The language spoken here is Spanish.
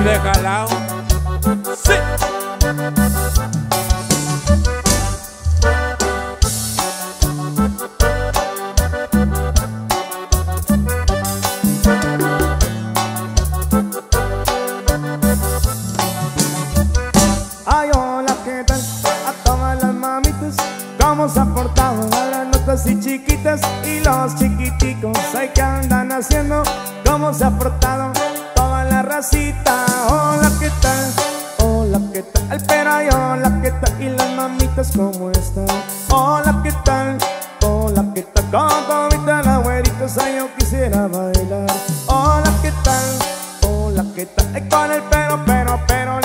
de jalao. Sí. Ay, hola, ¿qué tal? A todas las mamitas ¿Cómo se han portado a las notas y chiquitas? Y los chiquiticos, ay, ¿qué andan haciendo? ¿Cómo se ha portado casita, hola, ¿qué tal? Hola, ¿qué tal? El pera y hola, ¿qué tal? Y las mamitas, ¿cómo están? Hola, ¿qué tal? Hola, ¿qué tal? Con comita la güerita, yo quisiera bailar Hola, ¿qué tal? Hola, ¿qué tal? Con el pero, pero, pero